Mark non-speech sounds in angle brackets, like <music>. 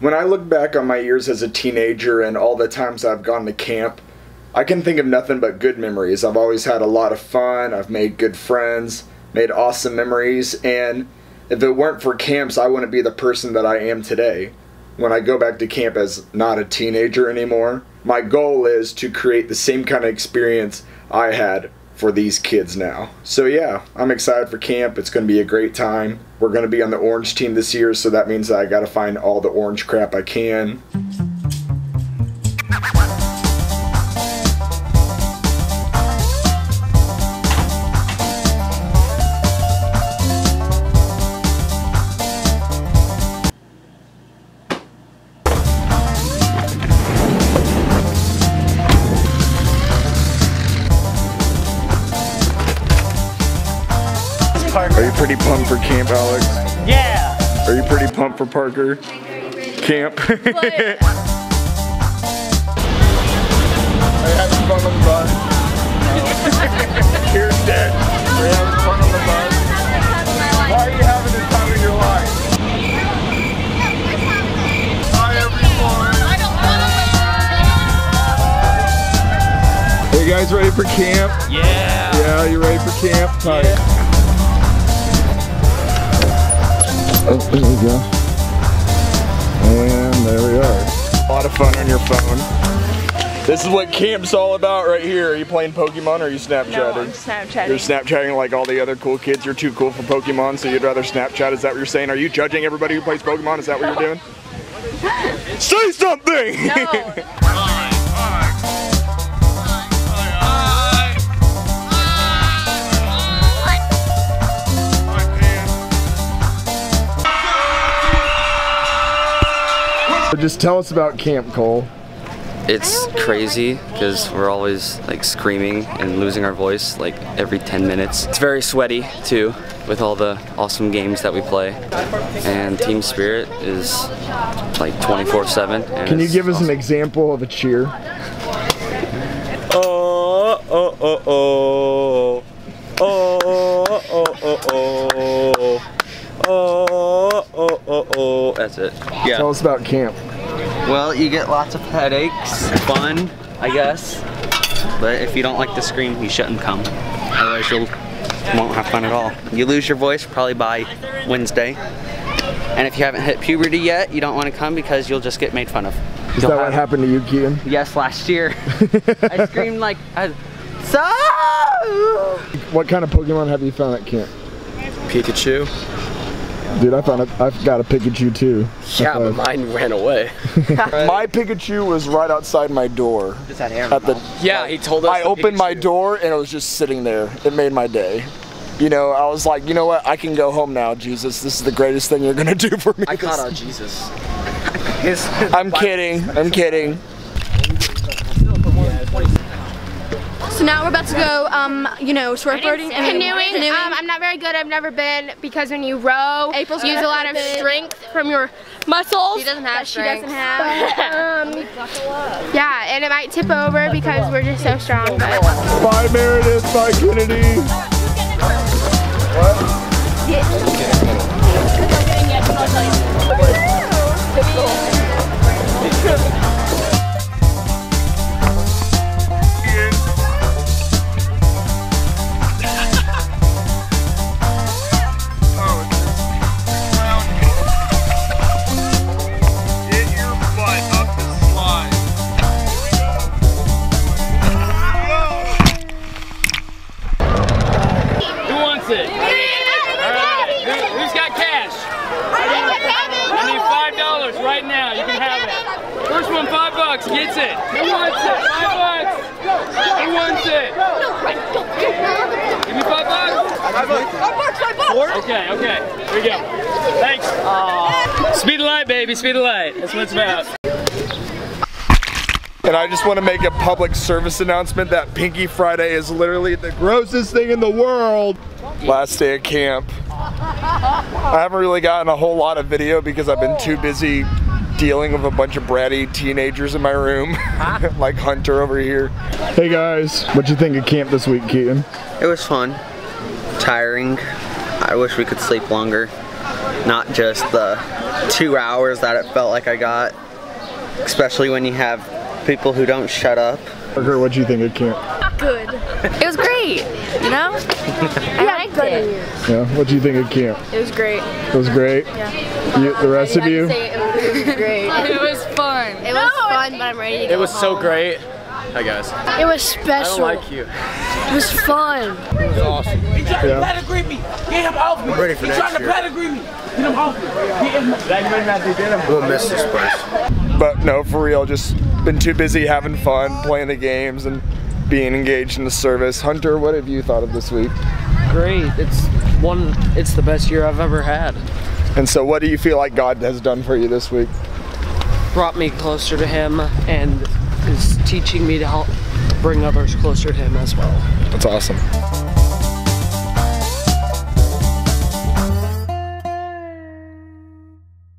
When I look back on my years as a teenager and all the times I've gone to camp, I can think of nothing but good memories. I've always had a lot of fun, I've made good friends, made awesome memories, and if it weren't for camps, I wouldn't be the person that I am today. When I go back to camp as not a teenager anymore, my goal is to create the same kind of experience I had for these kids now. So yeah, I'm excited for camp. It's going to be a great time. We're going to be on the orange team this year, so that means that I got to find all the orange crap I can. Are you pretty pumped for camp, Alex? Yeah. Are you pretty pumped for Parker? Camp? <laughs> <laughs> Are you having fun on the bus? <laughs> Here's dead. Are you having fun on the bus? Why are you having the time of your life? Hi everyone. Hey guys ready for camp? Yeah. Yeah, you ready for camp? Tight. Oh, there we go. And there we are. A lot of fun on your phone. This is what camp's all about right here. Are you playing Pokemon or are you Snapchatting? No, I'm Snapchatting. You're Snapchatting like all the other cool kids. You're too cool for Pokemon, so you'd rather Snapchat. Is that what you're saying? Are you judging everybody who plays Pokemon? Is that what you're doing? <laughs> Say something! No. <laughs> Just tell us about Camp Cole. It's crazy because we're always like screaming and losing our voice like every 10 minutes. It's very sweaty too with all the awesome games that we play. And team spirit is like 24-7. Can you give us an example of a cheer? Oh, oh, oh, oh. Oh, oh, oh, oh. Oh, oh, oh, oh. That's it. Yeah. Tell us about camp. Well, you get lots of headaches, fun, I guess. But if you don't like to scream, you shouldn't come. Otherwise, you'll won't have fun at all. You lose your voice probably by Wednesday. And if you haven't hit puberty yet, you don't want to come because you'll just get made fun of. Is that what happened to you, Keaton? Yes, last year. <laughs> I screamed like, I, so. What kind of Pokemon have you found at camp? Pikachu. Dude, I found a, I've got a Pikachu too. Yeah, but mine ran away. <laughs> My Pikachu was right outside my door. Just had hair. At the, Yeah, he told us. I the opened my door and it was just sitting there. It made my day. You know, I was like, you know what? I can go home now, Jesus. This is the greatest thing you're gonna <laughs> do for me. I caught out Jesus. I'm kidding. I'm kidding. So now we're about to go, um, you know, surfboarding and Canoeing, um, I'm not very good. I've never been because when you row, April's use a lot of strength from your muscles. She doesn't have that she doesn't have. <laughs> um, yeah, and it might tip over because we're just so strong. But Bye, Meredith. Bye, Kennedy. Who wants it? Alright. Who, who's got cash? I need five dollars right now. You can have it. First one, five bucks, gets it. Who wants it? Five bucks. Who wants it? Give me five bucks. Five bucks. Five bucks. Five bucks. Okay, okay. Here we go. Thanks. Speed of light, baby. Speed of light. That's what it's about. And I just want to make a public service announcement that Pinky Friday is literally the grossest thing in the world. Last day of camp. I haven't really gotten a whole lot of video because I've been too busy dealing with a bunch of bratty teenagers in my room, <laughs> like Hunter over here. Hey guys, what you think of camp this week, Keaton? It was fun. Tiring. I wish we could sleep longer. not just the two hours that it felt like I got. Especially when you have people who don't shut up. Parker, what do you think of camp? Good. It was great. You know? <laughs> I liked it. Yeah, what do you think of camp? It was great. It was great. Yeah. You, the rest of you? It was great. <laughs> It was fun. It was fun, but I'm ready to go It was so great. Hi guys. It was special. I don't like you. It was fun. Yeah. pedigree me. Get him off me. ready for He's next trying to year. pedigree me. Get him off me. Get him. We'll miss this place. But no, for real, just been too busy having fun, playing the games, and being engaged in the service. Hunter, what have you thought of this week? Great. It's one. It's the best year I've ever had. And so, what do you feel like God has done for you this week? Brought me closer to Him and is teaching me to help bring others closer to Him as well. That's awesome.